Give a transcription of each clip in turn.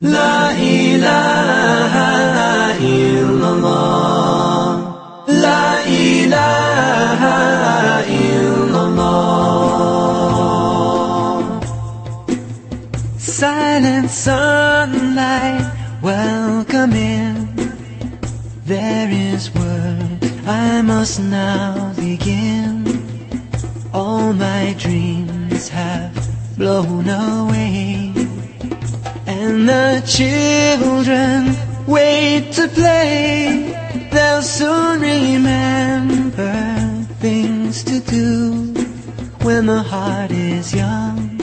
La ilaha illallah. La ilaha illallah. Silent sunlight welcome in. There is work I must now begin. All my dreams have blown away and the children wait to play. They'll soon remember things to do when the heart is young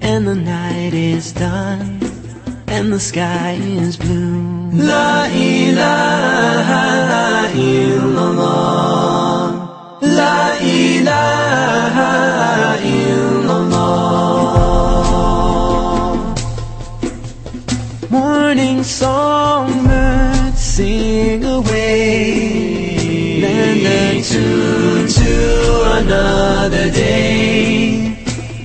and the night is done and the sky is blue. La ilaha illallah. Songbirds sing away. Lend a tune to another day.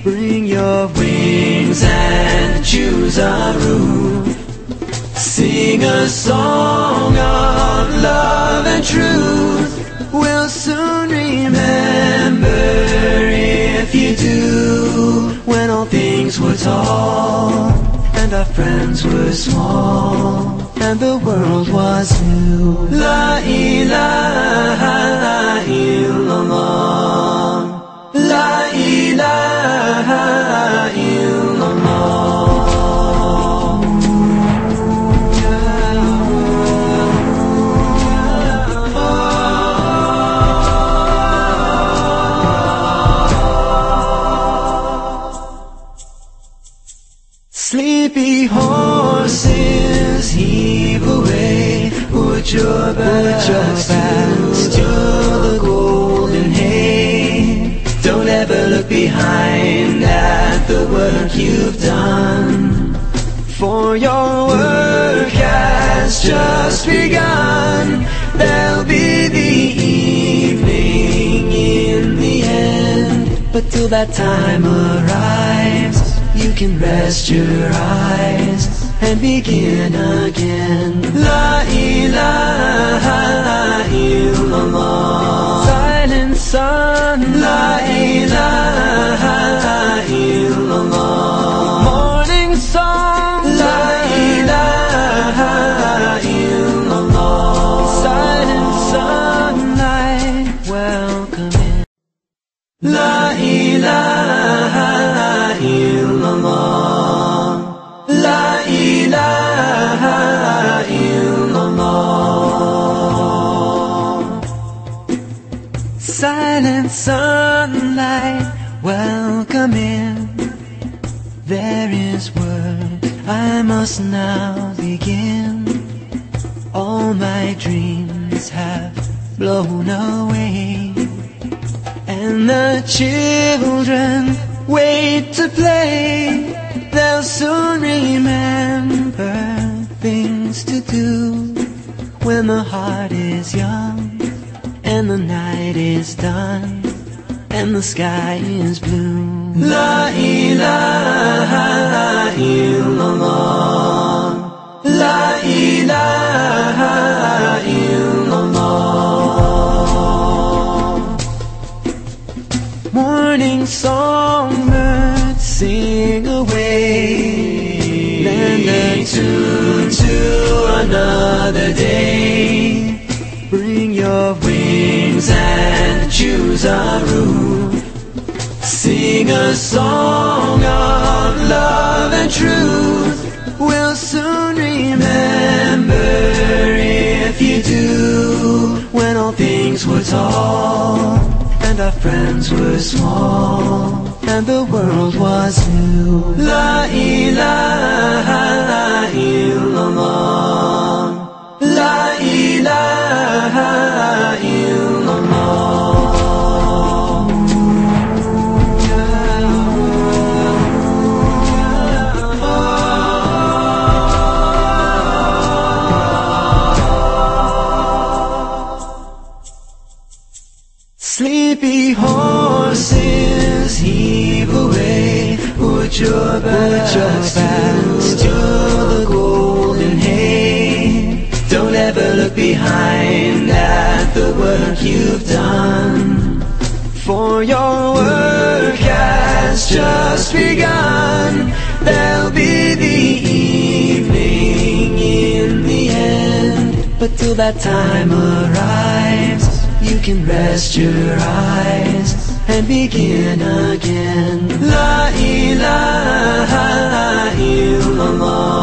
Bring your wings and choose a route. Sing a song of love and truth. We'll soon remember if you do when all things were tall and our friends were small and the world was new. La ilaha illallah. La ilaha Put your backs, to the golden hay. Don't ever look behind at the work you've done. For your work has just begun. There'll be the evening in the end. But till that time arrives, you can rest your eyes and begin again. La La ilaha illallah. La ilaha illallah. Silent sunlight welcome in. There is work I must now begin. All my dreams have blown away. And the children wait to play. They'll soon remember things to do when the heart is young and the night is done and the sky is blue. La ilaha illallah. Sing away. Lend a tune to another day. Bring your wings and choose a route. Sing a song of love and truth. We'll soon remember if you do when all things were tall and our friends were small and the world was new. La ilaha illallah. La ilaha illallah. Sleepy horses heave away, put your backs, to, to the golden hay. Don't ever look behind at the work you've done, for your work has just begun. There'll be the evening in the end, but till that time arrives, you can rest your eyes and begin again. La ilaha illallah.